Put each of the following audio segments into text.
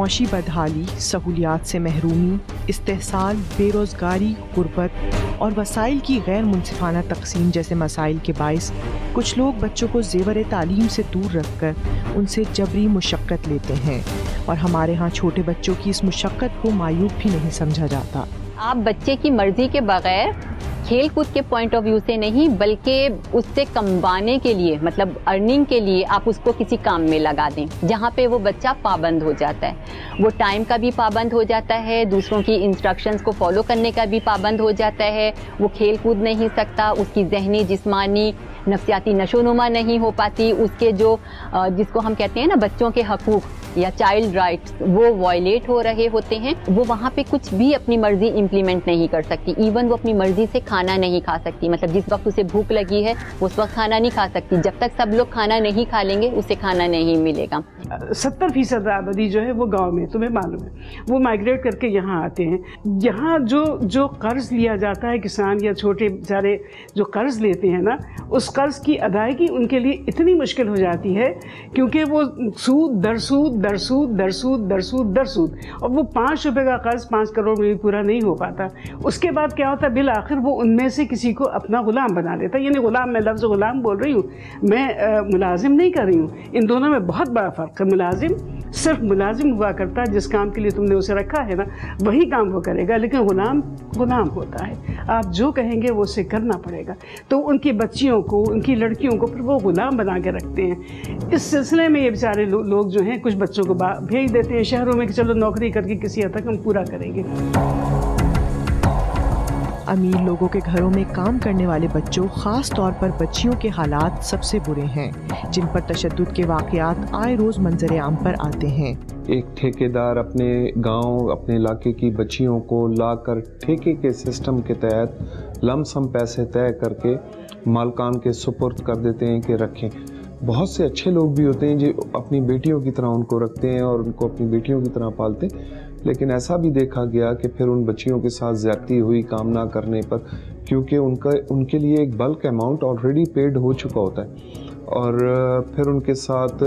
मुआशी बदहाली, सहूलियात से महरूमी, इस्तेसाल, बेरोज़गारी, गुर्बत और वसाइल की गैर मुनसिफाना तकसीम जैसे मसाइल के बायस कुछ लोग बच्चों को जेवर तालीम से दूर रख कर उनसे जबरी मुशक्क़त लेते हैं और हमारे यहाँ छोटे बच्चों की इस मुशक्क़त को मायूब भी नहीं समझा जाता। आप बच्चे की मर्ज़ी के बगैर खेल कूद के पॉइंट ऑफ़ व्यू से नहीं, बल्कि उससे कमवाने के लिए मतलब अर्निंग के लिए आप उसको किसी काम में लगा दें, जहाँ पे वो बच्चा पाबंद हो जाता है। वो टाइम का भी पाबंद हो जाता है, दूसरों की इंस्ट्रक्शंस को फॉलो करने का भी पाबंद हो जाता है। वो खेल कूद नहीं सकता, उसकी जहनी जिस्मानी, नफसियाती नशोनुमा नहीं हो पाती। उसके जो जिसको हम कहते हैं ना, बच्चों के हकूक या चाइल्ड राइट्स वो वायलेट हो रहे होते हैं, वो वहाँ पे कुछ भी अपनी मर्ज़ी इम्प्लीमेंट नहीं कर सकती। इवन वो अपनी मर्ज़ी से खाना नहीं खा सकती। मतलब जिस वक्त उसे भूख लगी है उस वक्त खाना नहीं खा सकती। जब तक सब लोग खाना नहीं खा लेंगे, उसे खाना नहीं मिलेगा। सत्तर फ़ीसद आबादी जो है वो गाँव में, तुम्हें मालूम है, वो माइग्रेट करके यहाँ आते हैं। यहाँ जो जो कर्ज लिया जाता है किसान या छोटे बेचारे जो कर्ज लेते हैं ना, उस कर्ज की अदायगी उनके लिए इतनी मुश्किल हो जाती है, क्योंकि वो सूद, दर सूद दर सूद दर सूद दर सूद दर सूद। और वो पाँच रुपये का कर्ज पाँच करोड़ में भी पूरा नहीं हो पाता। उसके बाद क्या होता बिल आखिर वो उनमें से किसी को अपना गुलाम बना लेता यानी गुलाम, मैं लफ्ज़ गुलाम बोल रही हूँ, मैं मुलाजिम नहीं कर रही हूँ। इन दोनों में बहुत बड़ा फ़र्क है। मुलाजिम सिर्फ़ मुलाजिम हुआ करता है, जिस काम के लिए तुमने उसे रखा है ना, वही काम वो करेगा। लेकिन गुलाम गुलाम होता है। आप जो कहेंगे वो उसे करना पड़ेगा। तो उनकी बच्चियों को उनकी लड़कियों को फिर वो गुलाम बना के रखते हैं। इस सिलसिले में ये बेचारे लो, लोग जो हैं कुछ बच्चों को भेज देते हैं शहरों में कि चलो नौकरी करके किसी हद तक हम पूरा करेंगे। अमीर लोगों के घरों में काम करने वाले बच्चों, ख़ास तौर पर बच्चियों के हालात सबसे बुरे हैं, जिन पर तशद के वाक़ात आए रोज़ मंजर आम पर आते हैं। एक ठेकेदार अपने गाँव, अपने इलाके की बच्चियों को लाकर ठेके के सिस्टम के तहत लमसम पैसे तय करके मालकान के सुपुर्द कर देते हैं कि रखें। बहुत से अच्छे लोग भी होते हैं जो अपनी बेटियों की तरह उनको रखते हैं और उनको अपनी बेटियों की तरह पालते हैं। लेकिन ऐसा भी देखा गया कि फिर उन बच्चियों के साथ ज़्यादती हुई काम ना करने पर, क्योंकि उनका, उनके लिए एक बल्क अमाउंट ऑलरेडी पेड हो चुका होता है। और फिर उनके साथ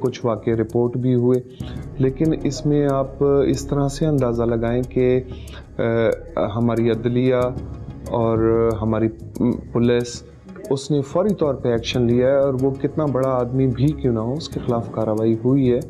कुछ वाक़ रिपोर्ट भी हुए। लेकिन इसमें आप इस तरह से अंदाज़ा लगाएँ कि हमारी अदलिया और हमारी पुलिस, उसने फौरी तौर पे एक्शन लिया है और वो कितना बड़ा आदमी भी क्यों ना हो, उसके खिलाफ कार्रवाई हुई है।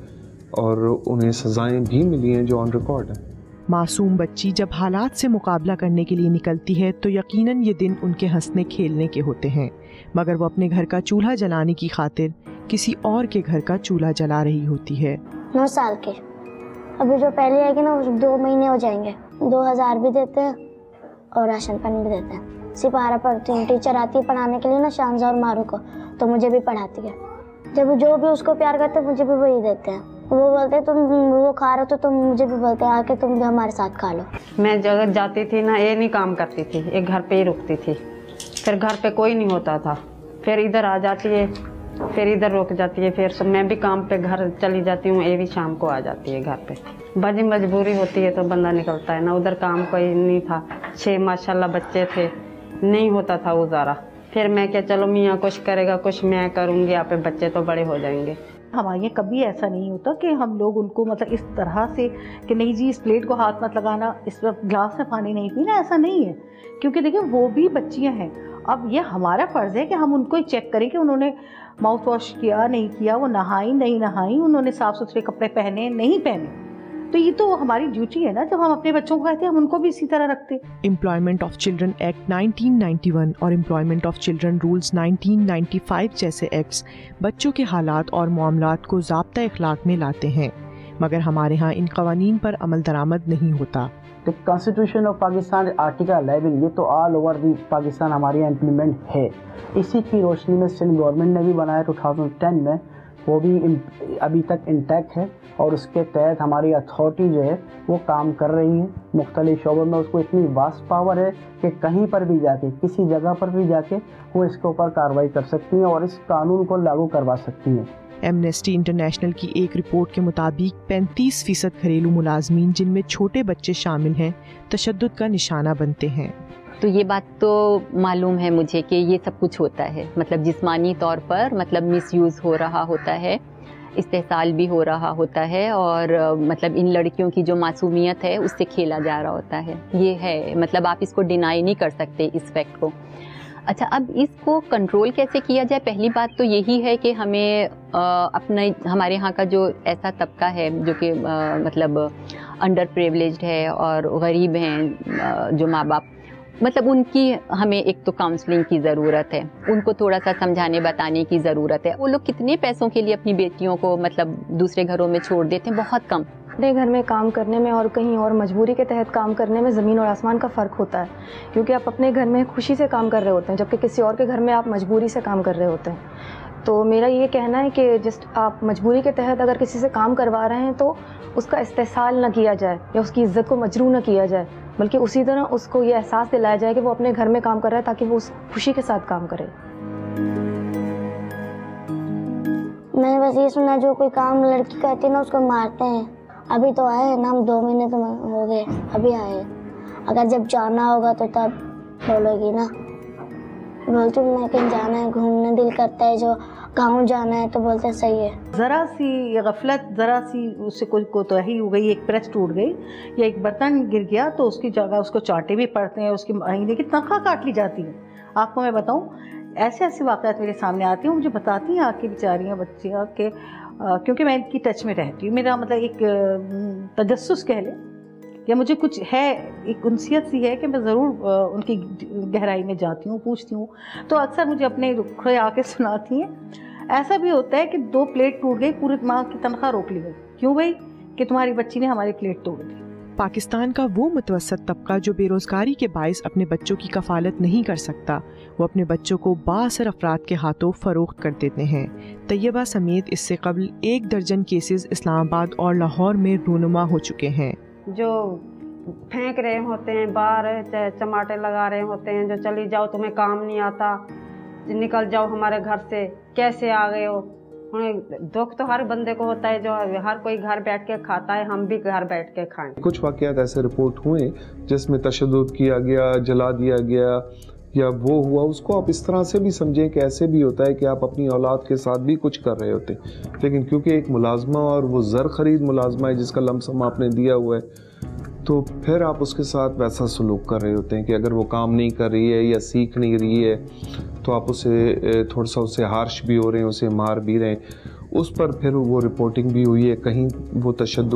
और उन्हें सज़ाएँ भी मिली हैं जो ऑन रिकॉर्ड है। मासूम बच्ची जब हालात से मुकाबला करने के लिए निकलती है तो यकीनन ये दिन उनके हंसने खेलने के होते हैं। मगर वो अपने घर का चूल्हा जलाने की खातिर किसी और के घर का चूल्हा जला रही होती है। नौ साल के। अभी जो पहले आएगी ना दो महीने हो जाएँगे। दो हज़ार भी देते हैं और राशन पानी भी देते हैं। सिपारा पढ़ती हूँ टीचर आती है पढ़ाने के लिए ना शानजा और मारू को तो मुझे भी पढ़ाती है। जब जो भी उसको प्यार करते हैं मुझे भी वही देते हैं। वो बोलते, तुम वो खा रहे हो तो तुम मुझे भी बोलते आके तुम भी हमारे साथ खा लो। मैं जगह जाती थी ना, ये नहीं काम करती थी एक घर पे ही रुकती थी। फिर घर पे कोई नहीं होता था। फिर इधर आ जाती है, फिर इधर रुक जाती है, फिर मैं भी काम पे घर चली जाती हूँ, ये भी शाम को आ जाती है घर पे। बड़ी मजबूरी होती है तो बंदा निकलता है ना, उधर काम कोई नहीं था। छः माशाल्लाह बच्चे थे, नहीं होता था गुजारा। फिर मैं क्या, चलो मियाँ कुछ करेगा, कुछ मैं करूँगी, यहाँ पे बच्चे तो बड़े हो जाएँगे। हमारे यहाँ कभी ऐसा नहीं होता कि हम लोग उनको मतलब इस तरह से कि नहीं जी, इस प्लेट को हाथ मत लगाना, इस ग्लास में पानी नहीं पीना, ऐसा नहीं है। क्योंकि देखिए, वो भी बच्चियाँ हैं। अब ये हमारा फ़र्ज़ है कि हम उनको ही चेक करें कि उन्होंने माउथ वॉश किया, नहीं किया, वो नहाई, नहीं नहाई, उन्होंने साफ़ सुथरे कपड़े पहने, नहीं पहने। तो ये तो हमारी ड्यूटी है ना जब हम अपने बच्चों को कहते हैं हम उनको भी इसी तरह रखते। एम्प्लॉयमेंट ऑफ़ चिल्ड्रन एक्ट 1991 और एम्प्लॉयमेंट ऑफ़ चिल्ड्रन रूल्स 1995 जैसे एक्ट्स बच्चों के हालात और मामला को जबता अखलाक में लाते हैं मगर हमारे यहाँ इन कवानीन पर अमल दरामद नहीं होता। The Constitution of Pakistan article 11 ये तो ऑल ओवर दी पाकिस्तान हमारी इम्प्लीमेंट है। इसी की रोशनी में सिंध गवर्नमेंट ने भी बनाया 2010 में। वो भी अभी तक इंटैक्ट है और उसके तहत हमारी अथॉरिटी जो है, वो काम कर रही है। मुख्तलिफ़ शोबों में उसको इतनी वास्ट पावर है कि कहीं पर भी जाके, किसी जगह पर भी जाके वो इसके ऊपर कार्रवाई कर सकती हैं और इस कानून को लागू करवा सकती हैं। एमनेस्टी इंटरनेशनल की एक रिपोर्ट के मुताबिक 35 फ़ीसद घरेलू मुलाजमीन जिनमें छोटे बच्चे शामिल हैं तशद का निशाना बनते हैं। तो ये बात तो मालूम है मुझे कि ये सब कुछ होता है। मतलब जिस्मानी तौर पर मतलब मिसयूज़ हो रहा होता है, इस्तेसाल भी हो रहा होता है और मतलब इन लड़कियों की जो मासूमियत है उससे खेला जा रहा होता है। ये है मतलब आप इसको डिनाई नहीं कर सकते इस फैक्ट को। अच्छा अब इसको कंट्रोल कैसे किया जाए? पहली बात तो यही है कि हमें अपना, हमारे यहाँ का जो ऐसा तबका है जो कि मतलब अंडर प्रिवलेज्ड है और गरीब हैं जो माँ बाप मतलब उनकी, हमें एक तो काउंसलिंग की ज़रूरत है, उनको थोड़ा सा समझाने, बताने की ज़रूरत है। वो लोग कितने पैसों के लिए अपनी बेटियों को मतलब दूसरे घरों में छोड़ देते हैं? बहुत कम। अपने घर में काम करने में और कहीं और मजबूरी के तहत काम करने में ज़मीन और आसमान का फ़र्क होता है। क्योंकि आप अपने घर में खुशी से काम कर रहे होते हैं, जबकि किसी और के घर में आप मजबूरी से काम कर रहे होते हैं। तो मेरा ये कहना है कि जस्ट आप मजबूरी के तहत अगर किसी से काम करवा रहे हैं तो उसका इस्तेसाल न किया जाए या उसकी इज़्ज़त को मजरू न किया जाए। बल्कि उसी तरह उसको ये एहसास दिलाया जाए कि वो अपने घर में काम कर रहा है ताकि वो उस खुशी के साथ काम करे। मैंने बस ये सुना, जो कोई काम लड़की करती है ना, उसको मारते हैं। अभी तो आए ना, हम दो महीने तो हो गए। अभी आए अगर जब जाना होगा तो तब बोलोगी ना। बोलती हूँ, मैं कहीं जाना है, घूमने दिल करता है जो गाँव जाना है तो बोलते हैं, सही है। ज़रा सी गफलत, ज़रा सी उससे कोई कोताही हो गई, एक प्रेस टूट गई, या एक बर्तन गिर गया तो उसकी जगह उसको चाटे भी पड़ते हैं, उसकी महीने की तनख्वाह काट ली जाती है। आपको मैं बताऊँ ऐसे ऐसे वाक़ात मेरे सामने आती हैं मुझे बताती हैं आके बेचारियाँ, बच्चियाँ के क्योंकि मैं इनकी टच में रहती हूँ। मेरा मतलब एक तजस्स कह लें या मुझे कुछ है, एक उनसीत सी है कि मैं ज़रूर उनकी गहराई में जाती हूँ, पूछती हूँ। तो अक्सर मुझे अपने रुखे आके सुनाती हैं। ऐसा भी होता है कि दो प्लेट टूट गई, पूरी माँ की तनख्वाह रोक ली गई। क्यों भाई? कि तुम्हारी बच्ची ने हमारी प्लेट तोड़ दी। पाकिस्तान का वो मुतवसत तबका जो बेरोज़गारी के बायस अपने बच्चों की कफालत नहीं कर सकता, वो अपने बच्चों को बासर अफराद के हाथों फ़रोख्त कर देते हैं। तैयबा समेत इससे कबल एक दर्जन केसेस इस्लामाबाद और लाहौर में रूनुमा हो चुके हैं। जो फेंक रहे होते हैं बाहर चमाटे लगा रहे होते हैं, जो चली जाओ, तुम्हें काम नहीं आता, निकल जाओ हमारे घर से, कैसे आ गए हो? उन्हें दुख तो हर बंदे को होता है, जो हर कोई घर बैठ के खाता है, हम भी घर बैठ के खाएँ। कुछ वाक़ ऐसे रिपोर्ट हुए जिसमें तशद किया गया, जला दिया गया या वो हुआ, उसको आप इस तरह से भी समझें कि ऐसे भी होता है कि आप अपनी औलाद के साथ भी कुछ कर रहे होते। लेकिन क्योंकि एक मुलाजमा और वो ज़र ख़रीद मुलाजमा है, जिसका लमसम आपने दिया हुआ है तो फिर आप उसके साथ वैसा सलूक कर रहे होते हैं कि अगर वो काम नहीं कर रही है या सीख नहीं रही है तो आप उसे थोड़ा सा उसे हार्श भी हो रहे हैं, उसे मार भी रहे हैं। उस पर फिर वो रिपोर्टिंग भी हुई है, कहीं वो तशद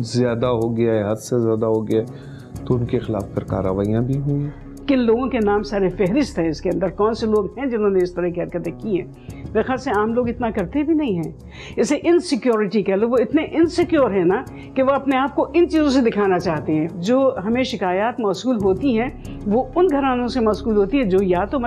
ज़्यादा हो गया है, हद से ज़्यादा हो गया है तो उनके खिलाफ फिर कार्रवाइयाँ भी हुई हैं। किन लोगों के नाम सारे फहरिस्त हैं इसके अंदर? कौन से लोग हैं जिन्होंने इस तरह की हरकतें की हैं? मेरे ख्याल से आम लोग इतना करते भी नहीं हैं। इसे इनसिक्योरिटी कह लो, वो इतने इनसिक्योर हैं ना कि वो अपने आप को इन चीज़ों से दिखाना चाहते हैं। जो हमें शिकायत मौसू होती हैं, वो उन घरानों से मौसू होती है जो या तो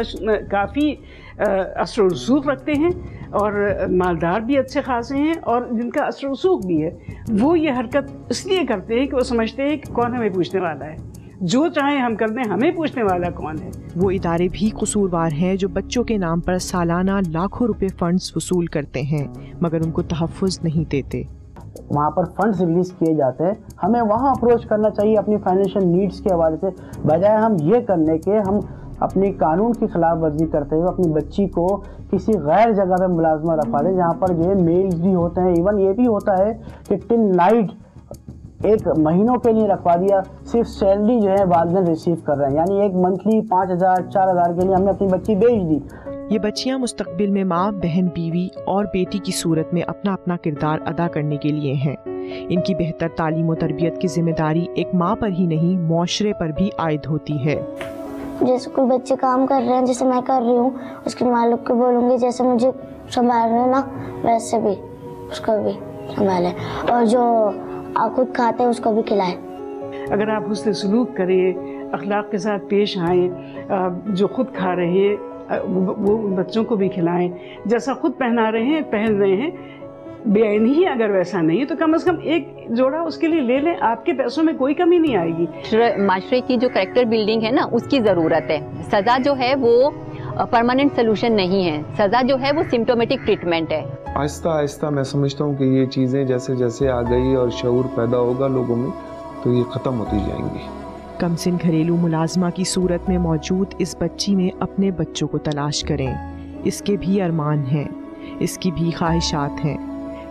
काफ़ी असर रसूख रखते हैं और मालदार भी अच्छे खासे हैं और जिनका असर रसूख भी है, वो ये हरकत इसलिए करते हैं कि वो समझते हैं कि कौन हमें पूछने वाला है। जो चाहे हम कर दें हमें पूछने वाला कौन है? वो इदारे भी कसूरवार हैं जो बच्चों के नाम पर सालाना लाखों रुपए फंड्स वसूल करते हैं मगर उनको तहफ़ नहीं देते। वहाँ पर फंड्स रिलीज़ किए जाते हैं। हमें वहाँ अप्रोच करना चाहिए अपनी फाइनेंशियल नीड्स के हवाले से। बजाय हम ये करने के हम अपने कानून की खिलाफ वर्जी करते हुए अपनी बच्ची को किसी गैर जगह पर मुलाजमा रखवा दें जहाँ पर जो है मेल्स भी होते हैं। इवन ये भी होता है कि टिन नाइट एक महीनों के लिए रखवा दिया सिर्फ़ सैलरी जो है वालदेन रिसीव कर रहे हैं। यानी एक मंथली पाँच हज़ार चार हज़ार के लिए हमने अपनी बच्ची बेच दी। ये बच्चियाँ मुस्तकबिल में माँ बहन बीवी और बेटी की सूरत में अपना अपना किरदार अदा करने के लिए हैं। इनकी बेहतर तालीम और तरबियत की ज़िम्मेदारी एक माँ पर ही नहीं माशरे पर भी आयद होती है। जैसे कोई बच्चे काम कर रहे हैं जैसे मैं कर रही हूँ उसके मालिक को बोलूँगी जैसे मुझे संभाल रहे ना वैसे भी उसको भी संभाले। और जो खुद खाते हैं उसको भी खिलाएँ। अगर आप उससे सलूक करें अखलाक के साथ पेश आएँ जो खुद खा रहे हैं वो बच्चों को भी खिलाएँ। जैसा खुद पहना रहे हैं पहन रहे हैं बेआईन ही अगर वैसा नहीं तो कम से कम एक जोड़ा उसके लिए ले लें आपके पैसों में कोई कमी नहीं आएगी। माशरे की जो करेक्टर बिल्डिंग है ना उसकी ज़रूरत है। सज़ा जो है वो परमानेंट सोल्यूशन नहीं है। सज़ा जो है वो सिम्टोमेटिक ट्रीटमेंट है। आहिस्ता आहिस्ता मैं समझता हूँ कि ये चीज़ें जैसे जैसे आ गई और शूर पैदा होगा लोगों में तो ये ख़त्म होती जाएँगी। कमसिन घरेलू मुलाजमा की सूरत में मौजूद इस बच्ची में अपने बच्चों को तलाश करें। इसके भी अरमान हैं इसकी भी ख्वाहिशात हैं।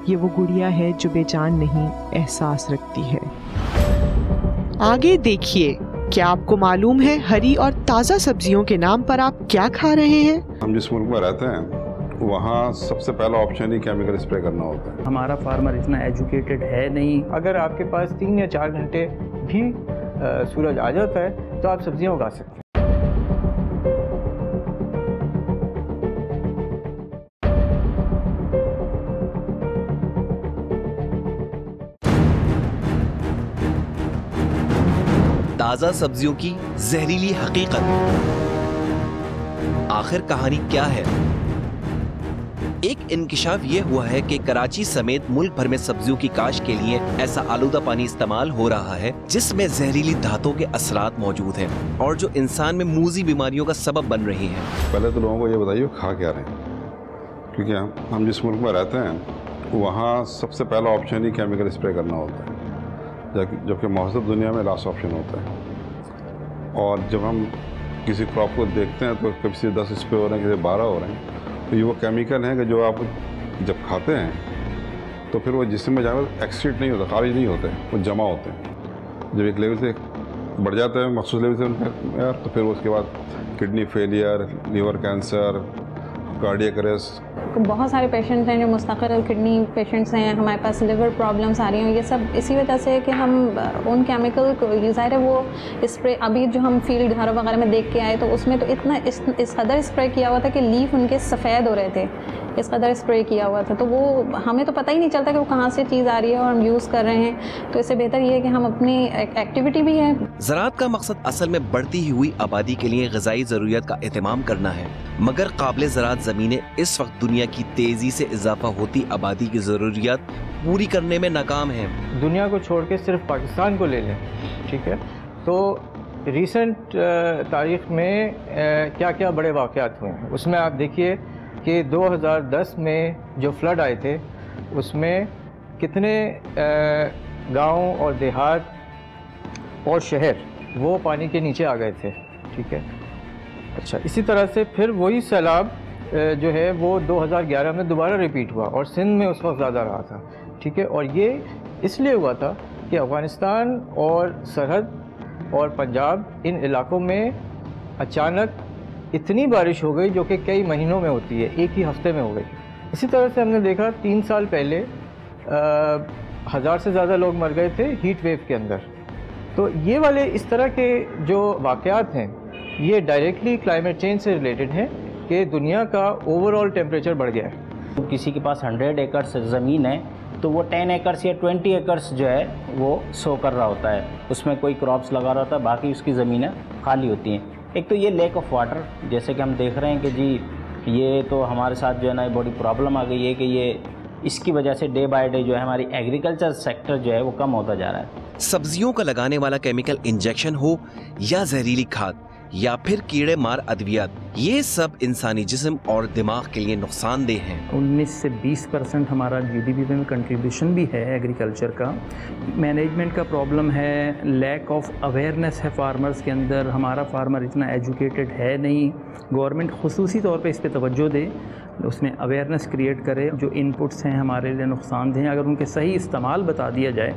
ये वो गुड़िया है जो बेजान नहीं एहसास रखती है। आगे देखिए। क्या आपको मालूम है हरी और ताज़ा सब्जियों के नाम पर आप क्या खा रहे हैं? हम जिस मुल्क में रहते हैं वहाँ सबसे पहला ऑप्शन ही केमिकल स्प्रे करना होता है। हमारा फार्मर इतना एजुकेटेड है नहीं। अगर आपके पास तीन या चार घंटे भी सूरज आ जाता है तो आप सब्ज़ियाँ उगा सकते हैं। ताज़ा सब्जियों की जहरीली हकीकत। आखिर कहानी क्या है? एक इंकशाफ ये हुआ है कि कराची समेत मुल्क भर में सब्जियों की काश के लिए ऐसा आलूदा पानी इस्तेमाल हो रहा है, जिसमें जहरीली धातों के असरात मौजूद हैं और जो इंसान में मूजी बीमारियों का सबब बन रही हैं। पहले तो लोगों को ये बताइए खा क्या रहे क्योंकि हम जिस मुल्क में रहते हैं, वहाँ सबसे पहला ऑप्शन ही केमिकल स्प्रे करना होता है। जबकि महसूब दुनिया में लास्ट ऑप्शन होता है। और जब हम किसी क्रॉप को देखते हैं तो किसी दस स्प्रे हो रहे हैं, किसी बारह हो रहे हैं तो ये वो केमिकल हैं कि जो आप जब खाते हैं तो फिर वो जिसम में जाकर एक्सीट नहीं होता, खारिज नहीं होते, वो जमा होते हैं। जब एक लेवल से बढ़ जाता है, मखसूस लेवल से तो फिर उसके बाद kidney failure liver cancer cardiac arrest बहुत सारे पेशेंट्स हैं जो मुस्तकिल किडनी पेशेंट्स हैं हमारे पास लिवर प्रॉब्लम्स आ रही हैं ये सब इसी वजह से कि हम उन केमिकल ज़ाहिर है वो स्प्रे अभी जो हम फ़ील्ड घरों वगैरह में देख के आए तो उसमें तो इतना इस, इस कदर स्प्रे किया हुआ था कि लीफ उनके सफ़ेद हो रहे थे। इस कदर स्प्रे किया हुआ था तो वो हमें तो पता ही नहीं चलता कि वो कहाँ से चीज़ आ रही है और हम यूज़ कर रहे हैं। तो इससे बेहतर ये है कि हम अपनी एक्टिविटी भी है। ज़रात का मकसद असल में बढ़ती हुई आबादी के लिए गजाई ज़रूरियत का अहतमाम करना है मगर काबिल ज़रात ज़मीनें इस वक्त दुनिया की तेज़ी से इजाफा होती आबादी की ज़रूरियात पूरी करने में नाकाम है। दुनिया को छोड़ के सिर्फ़ पाकिस्तान को ले लें ठीक है? तो रिसेंट तारीख में क्या क्या बड़े वाक़ हुए हैं? उसमें आप देखिए कि 2010 में जो फ्लड आए थे, उसमें कितने गाँव और देहात और शहर, वो पानी के नीचे आ गए थे, ठीक है? अच्छा इसी तरह से फिर वही सैलाब जो है, वो 2011 में दोबारा रिपीट हुआ और सिंध में उस वक्त ज़्यादा रहा था, ठीक है? और ये इसलिए हुआ था कि अफ़गानिस्तान और सरहद और पंजाब इन इलाकों में अचानक इतनी बारिश हो गई जो कि कई महीनों में होती है, एक ही हफ़्ते में हो गई। इसी तरह से हमने देखा, तीन साल पहले हज़ार से ज़्यादा लोग मर गए थे हीट वेव के अंदर। तो ये वाले इस तरह के जो वाक़ात हैं, ये डायरेक्टली क्लाइमेट चेंज से रिलेटेड हैं कि दुनिया का ओवरऑल टेम्परेचर बढ़ गया है। तो किसी के पास हंड्रेड एकर्स ज़मीन है तो वो टेन एकर्स या ट्वेंटी एकर्स जो है, वो सो कर रहा होता है। उसमें कोई क्रॉप्स लगा रहा होता है, बाकी उसकी ज़मीनें खाली होती हैं। एक तो ये लेक ऑफ़ वाटर जैसे कि हम देख रहे हैं कि जी, ये तो हमारे साथ जो है ना बड़ी प्रॉब्लम आ गई है कि ये इसकी वजह से डे बाय डे जो है हमारी एग्रीकल्चर सेक्टर जो है वो कम होता जा रहा है। सब्जियों का लगाने वाला केमिकल इंजेक्शन हो या जहरीली खाद या फिर कीड़े मार अद्वियात, ये सब इंसानी जिस्म और दिमाग के लिए नुकसानदेह हैं। 19 से 20 परसेंट हमारा जीडीपी में कंट्रीब्यूशन भी है एग्रीकल्चर का। मैनेजमेंट का प्रॉब्लम है लैक ऑफ़ अवेयरनेस है फार्मर्स के अंदर। हमारा फार्मर इतना एजुकेटेड है नहीं। गवर्नमेंट खसूसी तौर पर इस पर तवज्जो दे, उसमें अवेयरनेस क्रिएट करे। जो इनपुट्स हैं हमारे लिए नुकसानदेह अगर उनके सही इस्तेमाल बता दिया जाए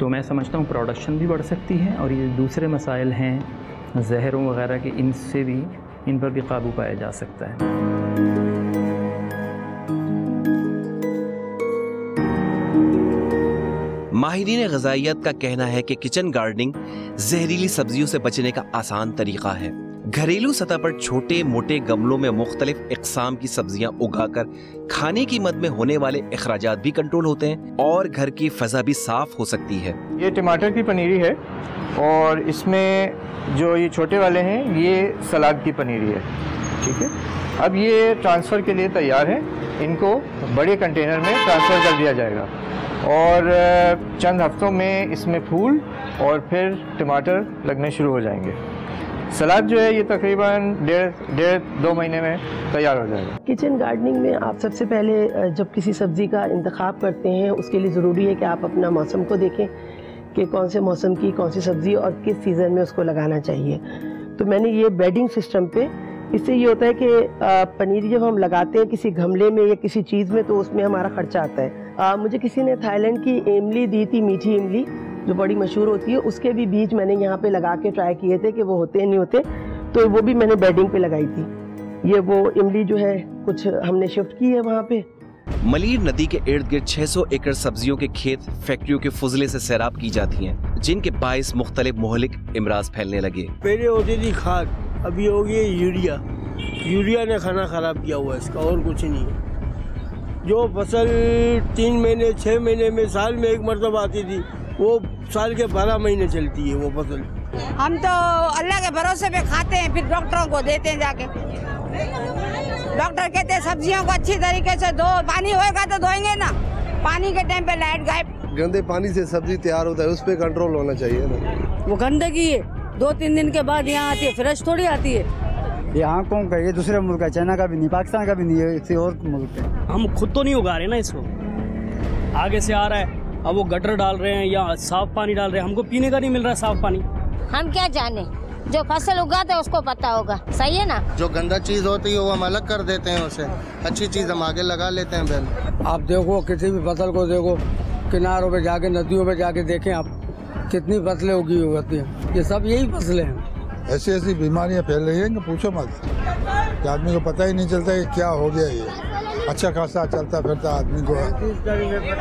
तो मैं समझता हूँ प्रोडक्शन भी बढ़ सकती है और ये दूसरे मसाइल हैं। जहरों वगैरह के इनसे भी, इन पर भी काबू पाया जा सकता है। माहरीन गजाइत का कहना है कि किचन गार्डनिंग जहरीली सब्जियों से बचने का आसान तरीका है। घरेलू सतह पर छोटे मोटे गमलों में मुख्तलिफ़ इकसाम की सब्ज़ियाँ उगाकर खाने की मद में होने वाले अखराज भी कंट्रोल होते हैं और घर की फजा भी साफ़ हो सकती है। ये टमाटर की पनीरी है और इसमें जो ये छोटे वाले हैं, ये सलाद की पनीरी है। ठीक है? अब ये ट्रांसफ़र के लिए तैयार है। इनको बड़े कंटेनर में ट्रांसफ़र कर दिया जाएगा। और चंद हफ्तों में इसमें फूल और फिर टमाटर लगने शुरू हो जाएँगे। सलाद जो है ये तकरीबन डेढ़ डेढ़ दो महीने में तैयार हो जाएगा। किचन गार्डनिंग में आप सबसे पहले जब किसी सब्ज़ी का इंतखब करते हैं उसके लिए ज़रूरी है कि आप अपना मौसम को देखें कि कौन से मौसम की कौन सी सब्ज़ी और किस सीज़न में उसको लगाना चाहिए। तो मैंने ये बेडिंग सिस्टम पे इससे ये होता है कि पनीर जब हम लगाते हैं किसी गमले में या किसी चीज़ में तो उसमें हमारा खर्चा आता है। आ, मुझे किसी ने थाईलैंड की इमली दी थी मीठी इमली जो बड़ी मशहूर होती है उसके भी बीज मैंने यहाँ पे लगा के ट्राई किए थे कि वो होते हैं नहीं होते तो वो भी मैंने बेडिंग पे लगाई थी। ये वो इमली जो है कुछ हमने शिफ्ट की है वहाँ पे। मलीर नदी के इर्द गिर्द 600 एकड़ सब्जियों के खेत फैक्ट्रियों के फुजले से सैराब की जाती हैं, जिनके बायस मुख्तलिफ़ मोहलिक इमराज फैलने लगे। पहले होती थी खाद अभी हो गई यूरिया। यूरिया ने खाना खराब किया हुआ इसका और कुछ नहीं है। जो फ़सल तीन महीने छः महीने में साल में एक मरतब आती थी वो साल के बारह महीने चलती है वो फ़सल। हम तो अल्लाह के भरोसे पे खाते हैं फिर डॉक्टरों को देते हैं जाके। डॉक्टर कहते हैं सब्जियों को अच्छी तरीके से धो पानी होएगा तो धोएँगे ना। पानी के टाइम पे लाइट गायब। गंदे पानी से सब्ज़ी तैयार होता है उस पर कंट्रोल होना चाहिए ना। वो गंदगी है। दो तीन दिन के बाद यहाँ आती है फ्रेश थोड़ी आती है। यहाँ कौन का ये दूसरे मुल्क है चाइना का भी नहीं पाकिस्तान का भी नहीं है किसी और मुल्क है हम खुद तो नहीं उगा रहे ना इसको। आगे से आ रहा है। अब वो गटर डाल रहे हैं या साफ़ पानी डाल रहे हैं हमको पीने का नहीं मिल रहा साफ़ पानी। हम क्या जाने? जो फ़सल उगाते उसको पता होगा। सही है ना? जो गंदा चीज़ होती है वो हम अलग कर देते हैं उसे। अच्छी चीज़ हम आगे लगा लेते हैं बहन आप देखो किसी भी फ़सल को देखो किनारों पे जाके नदियों पे जाके देखें आप कितनी फ़सलें उगी हुई होती हैं। ये सब यही फ़सलें हैं। ऐसी ऐसी बीमारियाँ फैल रही हैं कि पूछो मत। आदमी को पता ही नहीं चलता कि क्या हो गया ये। अच्छा खासा चलता फिरता आदमी को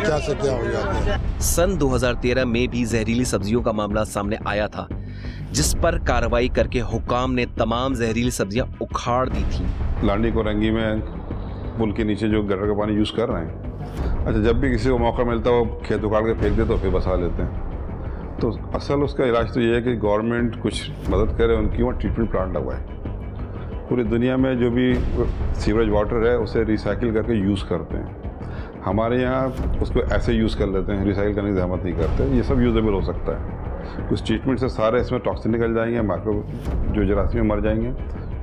क्या से क्या हो जाता है। सन 2013 में भी जहरीली सब्जियों का मामला सामने आया था जिस पर कार्रवाई करके हुकाम ने तमाम जहरीली सब्ज़ियाँ उखाड़ दी थी। लांडी को रंगी में पुल के नीचे जो गटर का पानी यूज़ कर रहे हैं। अच्छा जब भी किसी को मौका मिलता है वो खेत उखाड़ के फेंक दे तो फिर बसा लेते हैं। तो असल उसका इलाज तो ये है कि गवर्नमेंट कुछ मदद करे उनकी वहाँ ट्रीटमेंट प्लांट लगवाए। पूरी दुनिया में जो भी सीवरेज वाटर है, उसे रिसाइकिल करके यूज़ करते हैं। हमारे यहाँ उसको ऐसे यूज़ कर लेते हैं रिसाइकिल करने की जहमत नहीं करते। ये सब यूजेबल हो सकता है। कुछ ट्रीटमेंट से सारे इसमें टॉक्सिन निकल जाएँगे माइक्रो जो जरासीम मर जाएँगे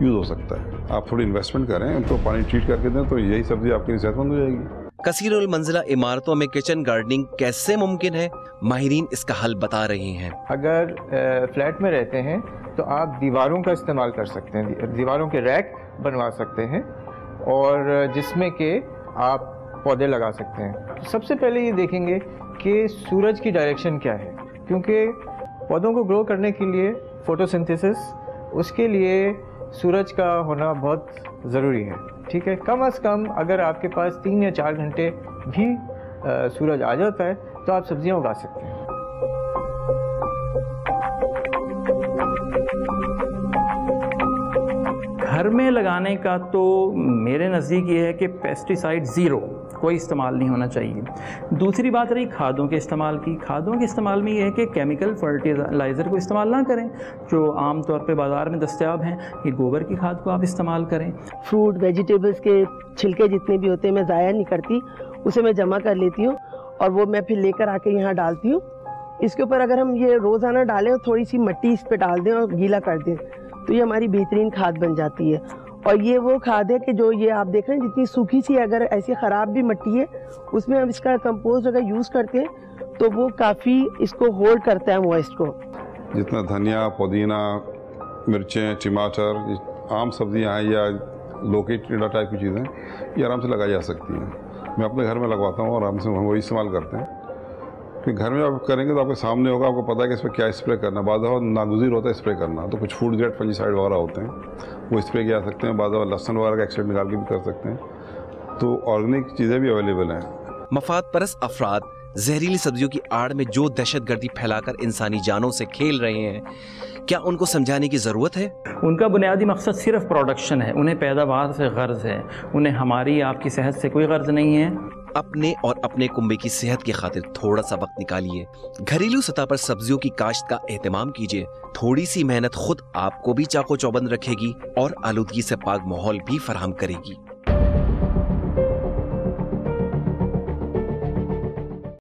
यूज़ हो सकता है। आप थोड़ी इन्वेस्टमेंट करें, उनको पानी ट्रीट करके दें तो यही सब्ज़ी आपके लिए सेहतमंद हो जाएगी। कसीरुल मंजिला इमारतों में किचन गार्डनिंग कैसे मुमकिन है? माहरीन इसका हल बता रहे हैं। अगर फ्लैट में रहते हैं तो आप दीवारों का इस्तेमाल कर सकते हैं। दीवारों के रैक बनवा सकते हैं और जिसमें के आप पौधे लगा सकते हैं। सबसे पहले ये देखेंगे कि सूरज की डायरेक्शन क्या है, क्योंकि पौधों को ग्रो करने के लिए फोटोसिंथेसिस उसके लिए सूरज का होना बहुत ज़रूरी है, ठीक है? कम अज़ कम अगर आपके पास तीन या चार घंटे भी सूरज आ जाता है तो आप सब्ज़ियाँ उगा सकते हैं। घर में लगाने का तो मेरे नज़दीक ये है कि पेस्टिसाइड ज़ीरो कोई इस्तेमाल नहीं होना चाहिए। दूसरी बात रही खादों के इस्तेमाल की। खादों के इस्तेमाल में ये है कि केमिकल फर्टिलाइज़र को इस्तेमाल ना करें, जो आम तौर पे बाज़ार में दस्तियाब हैं, ये गोबर की खाद को आप इस्तेमाल करें। फ्रूट वेजिटेबल्स के छिलके जितने भी होते हैं, मैं ज़ाया नहीं करती, उसे मैं जमा कर लेती हूँ और वो मैं फिर लेकर आके यहाँ डालती हूँ। इसके ऊपर अगर हम ये रोज़ाना डालें और थोड़ी सी मिट्टी इस पर डाल दें और गीला कर दें तो ये हमारी बेहतरीन खाद बन जाती है। और ये वो खाद है कि जो ये आप देख रहे हैं, जितनी सूखी सी अगर ऐसी ख़राब भी मिट्टी है, उसमें हम इसका कंपोस्ट अगर यूज़ करते हैं तो वो काफ़ी इसको होल्ड करता है मॉइस्ट को। जितना धनिया, पुदीना, मिर्चें, टमाटर आम सब्ज़ियाँ हैं, या लौकी टीडा टाइप की चीज़ें, ये आराम से लगाई जा सकती हैं। मैं अपने घर में लगवाता हूँ आराम से हम वही इस्तेमाल करते हैं। कि घर में आप करेंगे तो आपके सामने होगा आपको पता है कि इस पर क्या स्प्रे करना बाद नागुजीर होता है स्प्रे करना। तो कुछ फ़ूड ग्रेड फंजीसाइड वगैरह होते हैं वो स्प्रे किया सकते हैं। बाद लहसन वगैरह का एक्सटेंट निकाल के भी कर सकते हैं। तो ऑर्गेनिक चीज़ें भी अवेलेबल हैं। मफाद परस अफराद जहरीली सब्जियों की आड़ में जो दहशत गर्दी फैलाकर इंसानी जानों से खेल रहे हैं क्या उनको समझाने की ज़रूरत है? उनका बुनियादी मकसद सिर्फ़ प्रोडक्शन है। उन्हें पैदावार से गर्ज है। उन्हें हमारी आपकी सेहत से कोई गर्ज नहीं है। अपने और अपने कुंबे की सेहत की खातिर थोड़ा सा वक्त निकालिए। घरेलू सतह पर सब्जियों की काश्त का एहतमाम कीजिए। थोड़ी सी मेहनत खुद आपको भी चाको चौबंद रखेगी और आलूदगी से पाक माहौल भी फराहम करेगी।